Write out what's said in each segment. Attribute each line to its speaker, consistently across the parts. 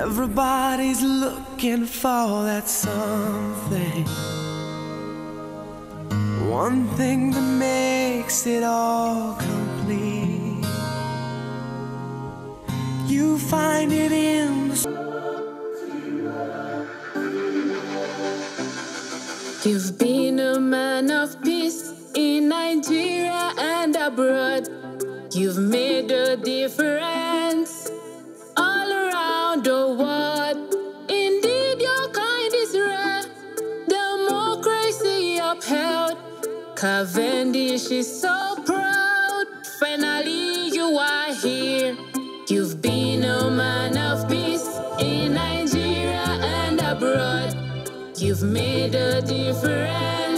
Speaker 1: Everybody's looking for that something. One thing that makes it all complete. You find it in the
Speaker 2: You've been a man of peace in Nigeria and abroad. You've made a difference Cavendish is so proud. Finally, you are here. You've been a man of peace in Nigeria and abroad. You've made a difference.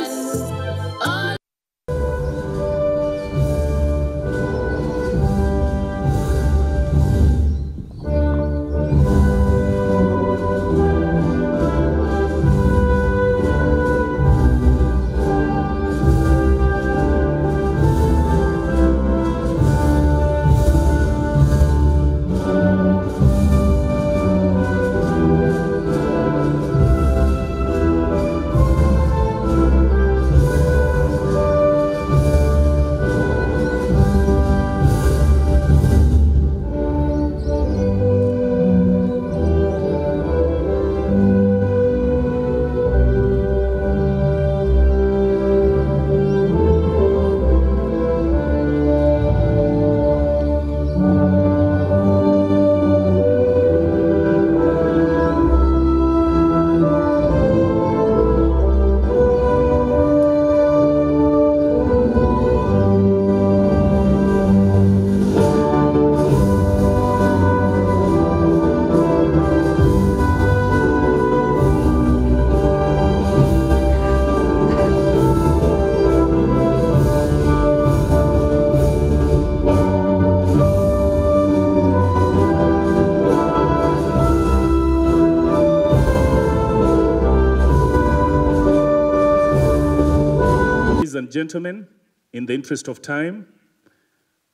Speaker 3: Gentlemen, in the interest of time,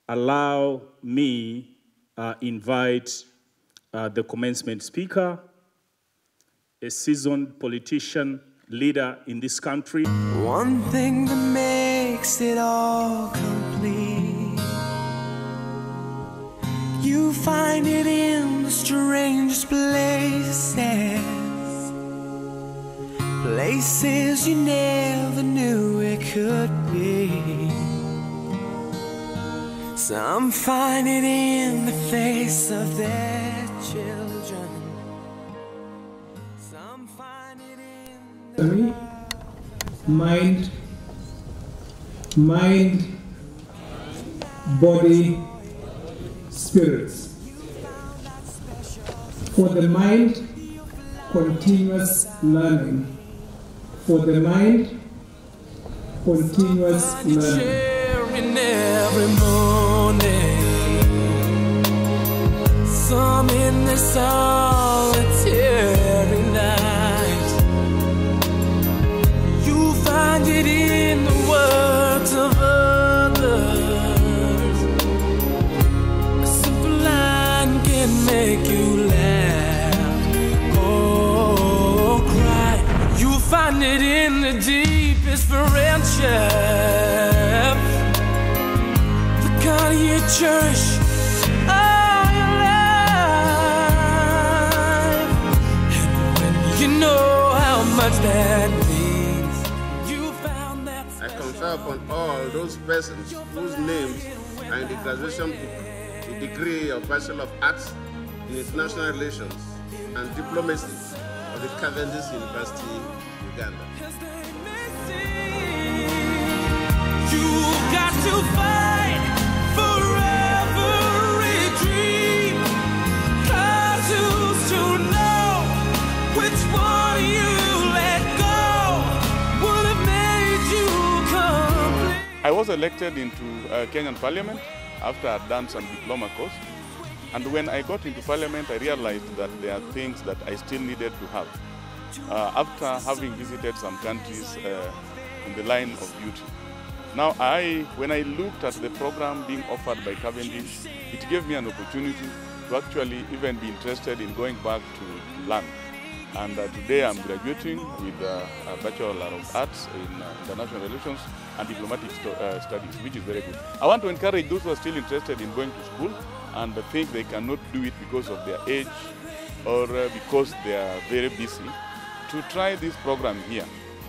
Speaker 3: allow me uh, invite uh, the commencement speaker, a seasoned politician, leader in this country.
Speaker 1: One thing that makes it all complete. You find it in the strangest places. Places you never could be. Some find it in the face of their children. Some find it in the
Speaker 4: mind, mind, body, spirits. For the mind, continuous learning. For the mind, continuous learning.
Speaker 1: make every you cherish all your life. And when you know how much that means, you found that
Speaker 5: I confer upon all those persons whose names are in the graduation book the degree of Bachelor of Arts in International Relations and Diplomacy of the Cavendish University, Uganda.
Speaker 1: You've got to fight
Speaker 6: was elected into uh, Kenyan Parliament after I'd done some diploma course. And when I got into Parliament, I realized that there are things that I still needed to have. Uh, after having visited some countries uh, in the line of beauty. Now, I, when I looked at the program being offered by Cavendish, it gave me an opportunity to actually even be interested in going back to, to learn. And uh, today I'm graduating with uh, a Bachelor of Arts in uh, International Relations and Diplomatic uh, Studies, which is very good. I want to encourage those who are still interested in going to school and think they cannot do it because of their age or uh, because they are very busy to try this program here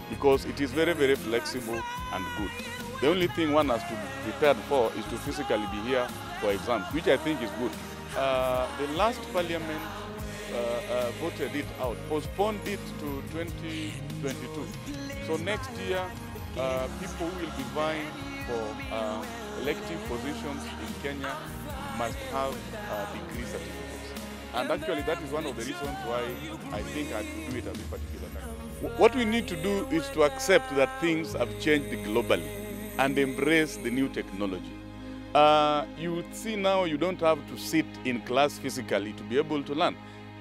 Speaker 6: because it is very, very flexible and good. The only thing one has to be prepared for is to physically be here for exams, which I think is good. Uh, the last parliament uh, uh, voted it out, postponed it to 2022. So next year, uh, people will be vying for uh, elective positions in Kenya must have degree certificates. And actually, that is one of the reasons why I think I should do it at this particular time. What we need to do is to accept that things have changed globally and embrace the new technology. Uh, you see now you don't have to sit in class physically to be able to learn.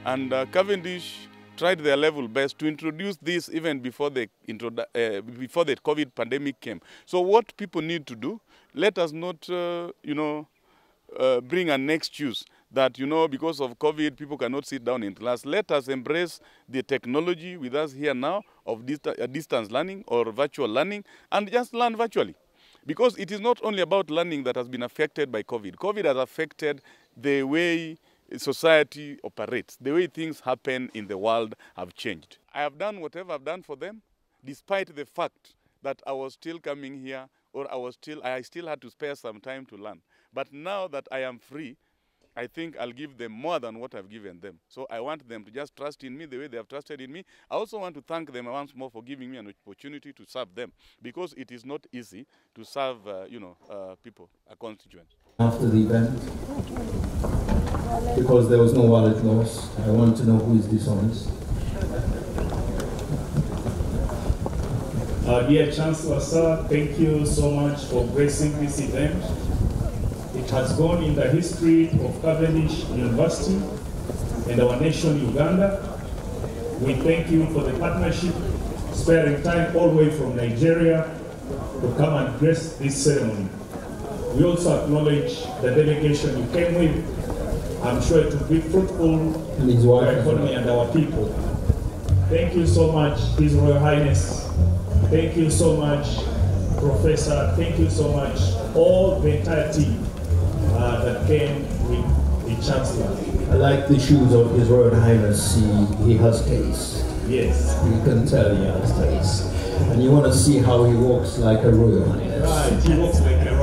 Speaker 6: And uh, Cavendish tried their level best to introduce this even before the, uh, before the COVID pandemic came. So what people need to do, let us not, uh, you know, uh, bring an excuse that, you know, because of COVID, people cannot sit down in class. Let us embrace the technology with us here now of uh, distance learning or virtual learning and just learn virtually. Because it is not only about learning that has been affected by COVID. COVID has affected the way society operates, the way things happen in the world have changed. I have done whatever I've done for them, despite the fact that I was still coming here or I was still I still had to spare some time to learn. But now that I am free, I think I'll give them more than what I've given them. So I want them to just trust in me the way they have trusted in me. I also want to thank them once more for giving me an opportunity to serve them because it is not easy to serve, uh, you know, uh, people, a constituent.
Speaker 7: after the event because there was no wallet loss. I want to know who is dishonest.
Speaker 3: Uh, dear Chancellor, sir, thank you so much for gracing this event. It has gone in the history of Cavendish University and our nation, Uganda. We thank you for the partnership, sparing time all the way from Nigeria to come and grace this ceremony. We also acknowledge the delegation you came with. I'm sure it will be fruitful
Speaker 7: And his wife
Speaker 3: our economy and our people. Thank you so much, His Royal Highness. Thank you so much, Professor. Thank you so much, all the entire team uh, that came with the Chancellor.
Speaker 7: I like the shoes of His Royal Highness. He, he has taste.
Speaker 3: Yes.
Speaker 7: You can tell he has taste. And you want to see how he walks like a royal highness.
Speaker 3: Right, he looks like a